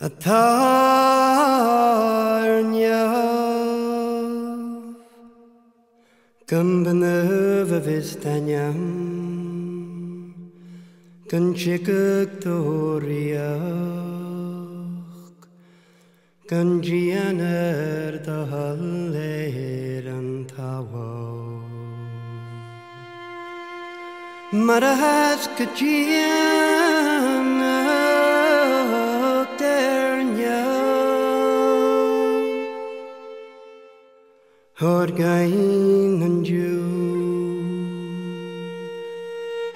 Atharnia Gambanova Vistanyam Ganchikak Doriak Ganjianer Dahalerantawa Marahas Kajian Hor gain an Jew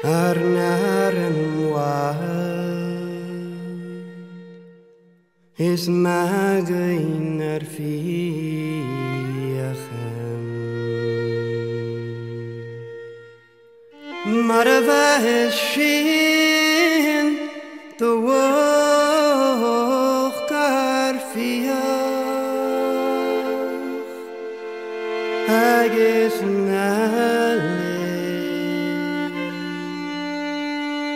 ar nar an wa Is magain ar fiachem. Mar a bheit sin do